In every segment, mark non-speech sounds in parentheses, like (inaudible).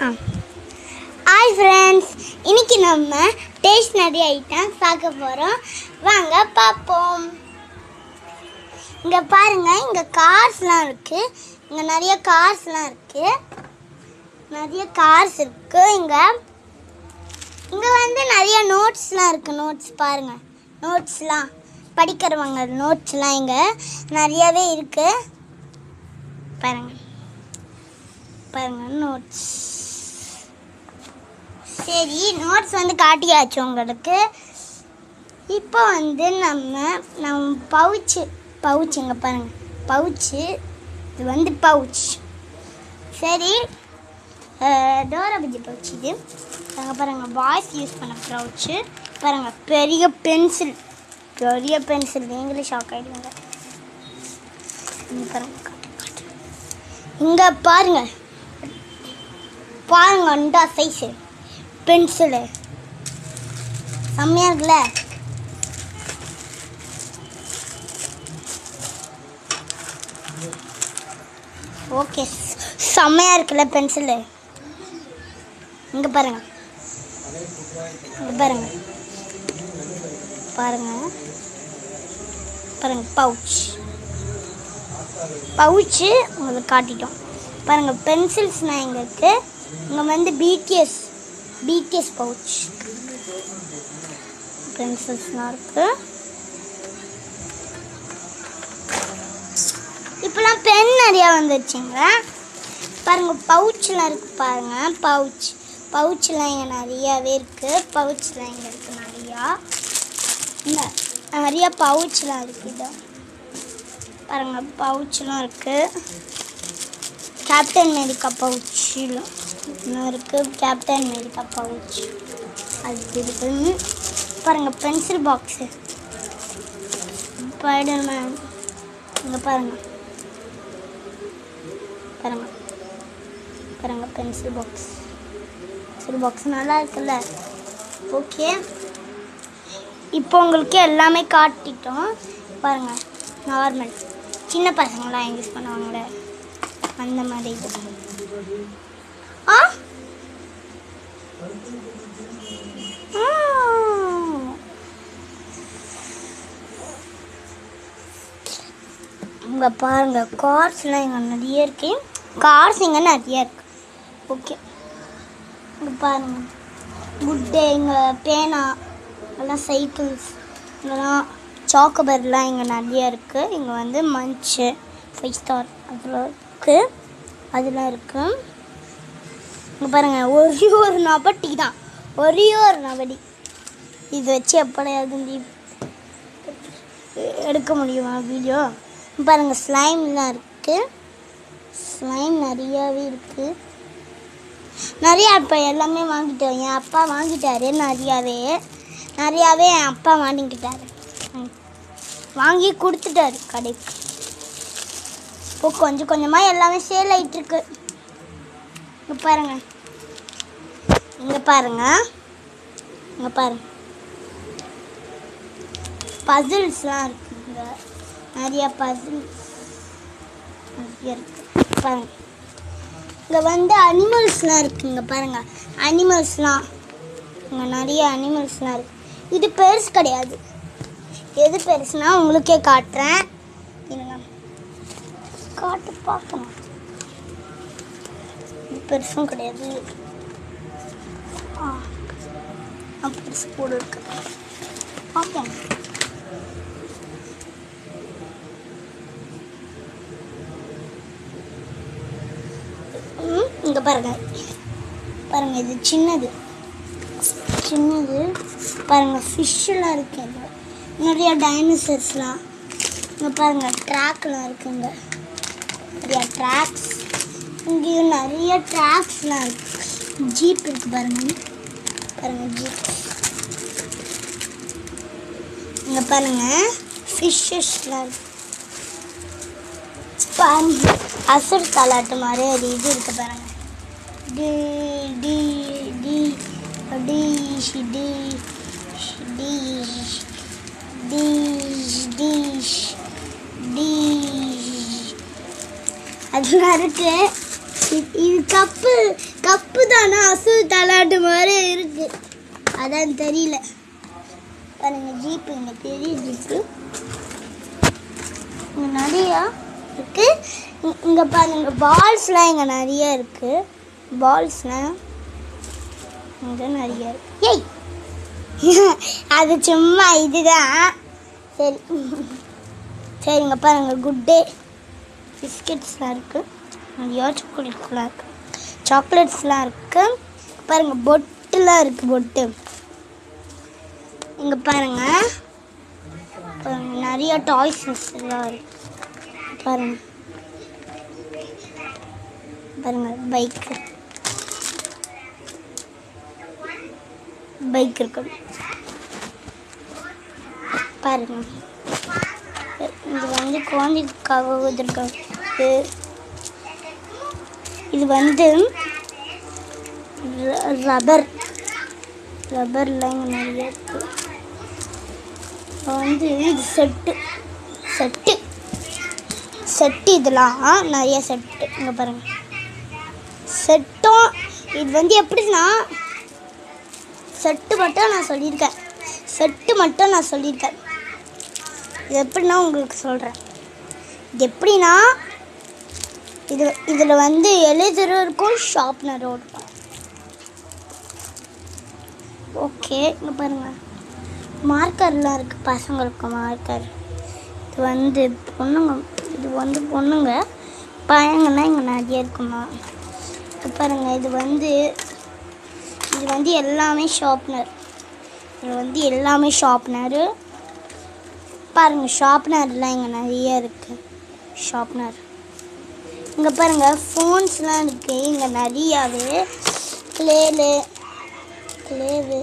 ஆ. Hi friends இன்னைக்கு நம்ம stationery item பார்க்க போகிறோம் வாங்க பார்ப்போம். இங்கே பாருங்கள் இங்கே கார்ஸ்லாம் இருக்குது இங்கே நிறைய கார்ஸ்லாம் இருக்குது நிறைய கார்ஸ் இருக்குது இங்கே. இங்கே வந்து நிறைய நோட்ஸ்லாம் இருக்குது நோட்ஸ் பாருங்கள் நோட்ஸ்லாம் படிக்கிறவங்க நோட்ஸ்லாம் இங்கே நிறையவே இருக்குது பாருங்கள் பாருங்கள் நோட்ஸ் சரி நோட்ஸ் வந்து காட்டியாச்சு உங்களுக்கு. இப்போ வந்து நம்ம நம்ம பவுச்சு பவுச்சுங்க பாருங்க. பவுச்சு இது வந்து பவுச் சரி டோரபஜி பவுச் இது. அங்கே பாருங்க வாய்ஸ் யூஸ் பண்ண பவுச்சு பாருங்க பெரிய பென்சில் பெரிய பென்சில் நீங்களே ஷாக் ஆகிடுவீங்க பாருங்கள் இங்கே பாருங்கள் பாருங்கள் பாருங்க. பாருங்க அண்டா சைஸு பென்சிலு. செம்மையாக இருக்குல்ல? ஓகே. செம்மையாக இருக்குல்ல பென்சிலு? இங்கே பாருங்க. இங்கே பாருங்க. பாருங்க. பாருங்க பவுச் பவுச்சு உங்களுக்கு காட்டிட்டோம். பாருங்கள் பென்சில்ஸ் நான் இங்கே இருக்குது இங்கே வந்து பிடிஎஸ் பிடிஎஸ் பவுச் பென்சில்ஸ்லாம் இருக்கு. இப்போலாம் பென் நிறையா வந்துருச்சுங்க. பாருங்க பவுச்லாம் இருக்கு பாருங்க. பவுச் பவுச்லாம் இங்கே நிறையாவே இருக்கு. பவுச்லாம் இங்கே இருக்கு நிறையா. இந்த நிறையா பவுச்லாம் இருக்கு இதோ. பாருங்க பவுச்லாம் இருக்கு. கேப்டன் அமெரிக்கா பவுச்சிலும் இன்னொருக்கு கேப்டன் அமெரிக்கா பவுச் அது இருக்கு பாருங்க பென்சில் பாக்ஸு ஸ்பைடர்மேன் இங்கே பாருங்க. பாருங்க. பாருங்க பென்சில் பாக்ஸ் பென்சில் பாக்ஸ் நல்லா இருக்குல்ல? ஓகே இப்போ உங்களுக்கு எல்லாமே காட்டிட்டோம். பாருங்க நார்மல் சின்ன பசங்களாம் யூஸ் பண்ணுவாங்களே. அந்த மாதிரி. இது இங்க பாருங்க கார்ஸ்லாம் இங்கே நிறைய இருக்கு. கார்ஸ் இங்கே நிறைய இருக்கு. ஓகே இங்கே பாருங்க. குட்டே இங்கே பேனா எல்லாம் சைக்கிள்ஸ் இதெல்லாம் சாக்கோபர்லாம் இங்கே நிறைய இருக்குது இங்கே வந்து மஞ்சு ஃபைவ் ஸ்டார் அதில் இருக்குது அதெல்லாம் இருக்குது பாருங்கள் ஒரே ஒரு நபட்டி தான். ஒரே ஒரு நபடி இது வச்சு எப்படியாவது எடுக்க முடியுமா வீடியோ பாருங்கள் ஸ்லைம்லாம் இருக்குது ஸ்லைம் நிறையாவே இருக்குது நிறையா இப்போ எல்லாமே வாங்கிட்டோம். என் அப்பா வாங்கிட்டாரு நிறையாவே. நிறையாவே என் அப்பா வாங்கிக்கிட்டாரு. ம். வாங்கி கொடுத்துட்டாரு கடைக்கு. இப்போ கொஞ்சம் கொஞ்சமாக எல்லாமே சேல் ஆகிட்டுருக்கு இங்கே பாருங்க. இங்கே பாருங்க. இங்கே பாருங்க. பசில்ஸ்லாம் இருக்குங்க நிறைய பசில்ஸ் இருக்குது இருக்கு. பாருங்க. இங்கே வந்து அனிமல்ஸ்லாம் இருக்குங்க பாருங்க. அனிமல்ஸ்லாம் இங்கே நிறைய அனிமல்ஸ்லாம் இருக்கு. இது பெருசு கிடையாது. எது பெருசுனா உங்களுக்கே காட்டுறேன். இருங்க. காட்டு பார்க்கணும் பெருசும் கிடையாது. ஆ ஆ, பெருசு கூட இருக்கு. பார்ப்போம் ம், இங்க பாருங்க. பாருங்க இது சின்னது. சின்னது. பாருங்க ஃபிஷ்ஷெல்லாம் இருக்குங்க நிறையா நிறைய டைனோசர்ஸ்லாம் இங்கே பாருங்க ட்ராக்லாம் இருக்குங்க நிறையா ட்ராக்ஸ் இங்கேயும் நிறைய ட்ராக்ஸ்லாம் இருக்கு. ஜீப் இருக்கு பாருங்க. பாருங்க ஜீப் இங்கே பாருங்க ஃபிஷ்ஷஸ்லாம் இருக்கு. பாருங்க அசுர் தாலாட்டு மாதிரி ஒரு இது இருக்கு பாருங்க. டி டி டி டி டி டி டி டி டிஷ் அதெல்லாம் இருக்கு. இது கப்பு கப்பு தானா? ஆனால் தலாட்டு மாதிரி இருக்கு. அதான் தெரியல. பாருங்க ஜீப்பு இங்கே பெரிய ஜீப்பு இங்கே நிறையா இருக்கு. இ- இங்க பாருங்க பால்ஸ்லாம் இங்கே நிறைய இருக்கு. பால்ஸ்லாம் இங்கே நிறைய இருக்கு. ஏய்! (laughs) அது சும்மா இதுதான். சரி. (laughs) சரிங்க பாருங்க குட் டே பிஸ்கெட்ஸ்லாம் இருக்கு. நிறையா சாக்லேட்ஸ்லாம் இருக்கு சாக்லேட்ஸ்லாம் இருக்கு. பாருங்க பொட்டுலாம் இருக்கு பொட்டு. இங்கே பாருங்க. பாருங்கள் நிறைய டாய்ஸஸ் எல்லாம் இருக்கு. பாருங்க. பாருங்க பைக் பைக் இருக்கு. பாருங்க. இது வந்து குழந்தைக்காக வந்திருக்காங்க இது வந்து ரப்பர் ரப்பர்லாம் இங்கே நிறைய இருக்கு. இப்போ வந்து இது செட்டு செட்டு செட்டு இதெல்லாம் நிறைய செட்டு இங்கே பாருங்க. செட்டும் இது வந்து எப்படின்னா செட்டு மட்டும் நான் சொல்லியிருக்கேன். செட்டு மட்டும் நான் சொல்லியிருக்கேன். இது எப்படின்னா உங்களுக்கு சொல்கிறேன் இது எப்படின்னா இது இதில் வந்து எழுதுற இருக்கும் ஷார்ப்னரும் இருக்கும் ஓகே இங்கே பாருங்கள் மார்க்கர்லாம் இருக்குது பசங்களுக்கு மார்க்கர் இது வந்து பொண்ணுங்க இது வந்து பொண்ணுங்க பையங்கன்னா இங்கே நிறைய இருக்குமா? இது பாருங்கள் இது வந்து இது வந்து எல்லாமே ஷார்ப்னர் இது வந்து எல்லாமே ஷார்ப்னரு பாருங்கள் ஷார்ப்னர்லாம் இங்கே நிறைய இருக்குது ஷார்ப்னர் இங்கே பாருங்கள் ஃபோன்ஸ்லாம் இருக்குது இங்கே நிறையாவே கிளேலு கிளேவு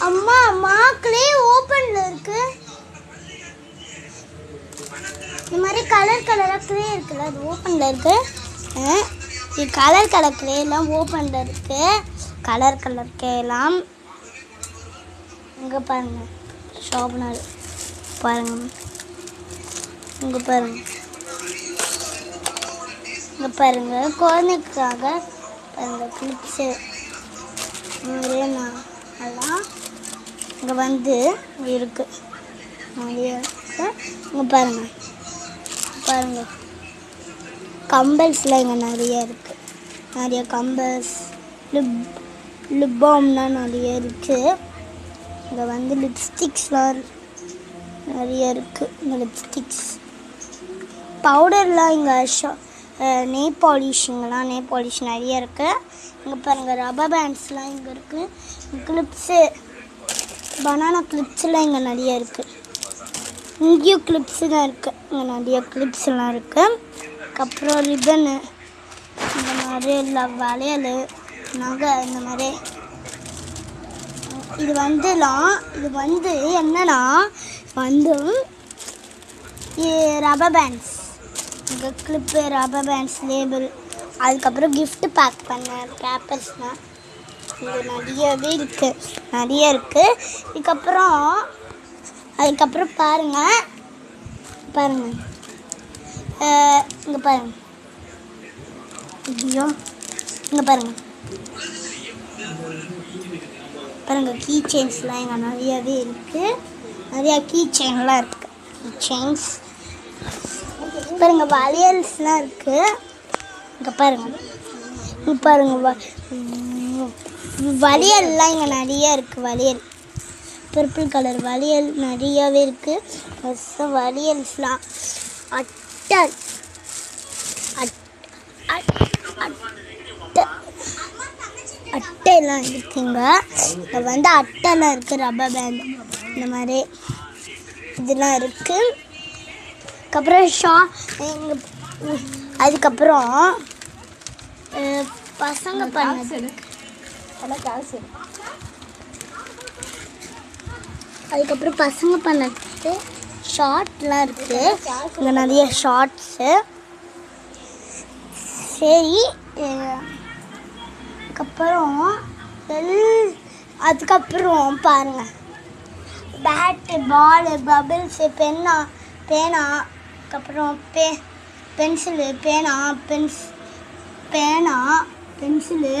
அம்மா அம்மா கிளே ஓப்பனில் இருக்குது இந்த மாதிரி கலர் கலராக கிளே இருக்குல்ல அது ஓப்பனில் இருக்குது இது கலர் கலர் கிளேலாம் ஓப்பனில் இருக்குது கலர் கலர் எல்லாம் இங்கே பாருங்கள் ஷாப்னர் பாருங்கள் இங்கே பாருங்கள் இங்கே பாருங்க குழந்தைக்காக பாருங்க கிளிப்ஸு நிறைய எல்லாம் இங்கே வந்து இருக்கு. நிறைய இங்கே பாருங்க. பாருங்க. கம்பல்ஸ்லாம் இங்கே நிறைய இருக்கு. நிறைய கம்பல்ஸ் லிப் லிப்பாம்லாம் நிறைய இருக்கு. இங்கே வந்து லிப்ஸ்டிக்ஸ்லாம் நிறைய இருக்கு. இந்த லிப்ஸ்டிக்ஸ். பவுடர்லாம் இங்கே ஷா நெய் பாலிஷிங்கெலாம் நெய் பாலிஷ் நிறைய இருக்குது இங்கே பாருங்கள் ரப்பர் பேண்ட்ஸ்லாம் இங்கே இருக்குது கிளிப்ஸு பனானா கிளிப்ஸ்லாம் இங்கே நிறைய இருக்குது இங்கேயும் கிளிப்ஸு தான் இருக்குது இங்கே நிறைய கிளிப்ஸ்லாம் இருக்குது அதுக்கப்புறம் ரிப்பனு இந்த மாதிரி இல்லை வளையல் நகை இந்த மாதிரி. இது வந்துலாம் இது வந்து என்னன்னா வந்து rubber bands clip rubber bands label அதுக்கப்புறம் கிஃப்ட்டு பேக் பண்ணேன். பேப்பர்ஸ்லாம் இது நிறையவே இருக்குது நிறைய இருக்குது இதுக்கப்புறம் அதுக்கப்புறம் பாருங்கள் பாருங்கள் இங்கே பாருங்கள் ஐயோ. இங்கே பாருங்கள் பாருங்கள் கீ செயின்ஸ்லாம் இங்கே நிறையவே இருக்குது நிறையா கீ செயின்லாம் இருக்குது செயின்ஸ் பாருங்க வளையல்ஸ்லாம் இருக்குது இங்கே பாருங்க. இங்கே பாருங்க வ- வளையல்லாம் இங்கே நிறைய இருக்குது வளையல். பர்பிள் கலர் வளையல் நிறையவே இருக்குது ப்ளஸ் வளையல்ஸ்லாம். அட்டை அட் அட்டை இருக்குங்க இது வந்து அட்டைலாம் இருக்குது ரப்பர் பேண்ட் இந்த மாதிரி இதெல்லாம் இருக்குது அதுக்கப்புறம் ஷா அதுக்கப்புறம் பசங்க பண்ணது. அதுக்கப்புறம் பசங்க பண்ணது ஷார்ட்லாம் இருக்குது இங்கே நிறைய ஷார்ட்ஸு. சரி அதுக்கப்புறம் எல் அதுக்கப்புறம் பாருங்க. பேட்டு பாலு பபிள்ஸு பென்னா பேனா அதுக்கப்புறம் பே பென்சிலு பேனா பென்ஸ் பேனா பென்சிலு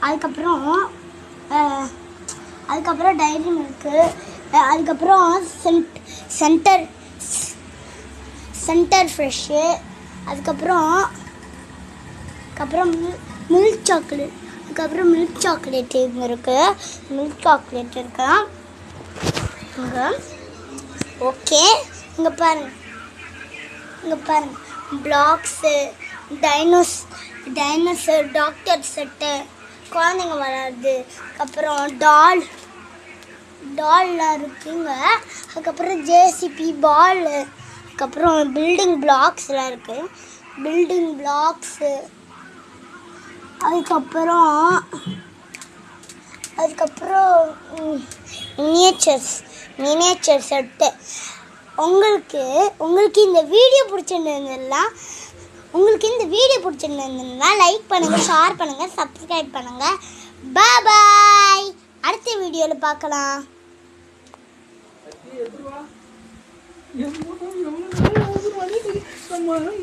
அதுக்கப்புறம் அதுக்கப்புறம் டைரி மில்க்கு அதுக்கப்புறம் சென்ட் சென்டர் சென்டர் ஃப்ரெஷ்ஷு அதுக்கப்புறம் அதுக்கப்புறம் மில்க் சாக்லேட் அதுக்கப்புறம் மில்க் சாக்லேட் இங்கே இருக்குது மில்க் சாக்லேட் இருக்கா. இங்கே ஓகே இங்கே பாருங்கள் இங்கே பாருங்க. Blocks dinos dinosaur doctor set குழந்தைங்க விளாடுறது அப்புறம் டால் டால்லாம் இருக்குங்க. அதுக்கப்புறம் ஜேசிபி பாலு அதுக்கப்புறம் பில்டிங் பிளாக்ஸ்லாம் இருக்குது பில்டிங் பிளாக்ஸு அதுக்கப்புறம் அதுக்கப்புறம் மினியேச்சர்ஸ் மினியேச்சர் செட்டு உங்களுக்கு உங்களுக்கு இந்த வீடியோ பிடிச்சிருந்ததுன்னா உங்களுக்கு இந்த வீடியோ பிடிச்சிருந்ததுன்னா லைக் பண்ணுங்கள் ஷேர் பண்ணுங்கள் சப்ஸ்கிரைப் பண்ணுங்கள் பாய் அடுத்த வீடியோவில் பார்க்கலாம் எவ்வளோ எவ்வளோ எவ்வளோ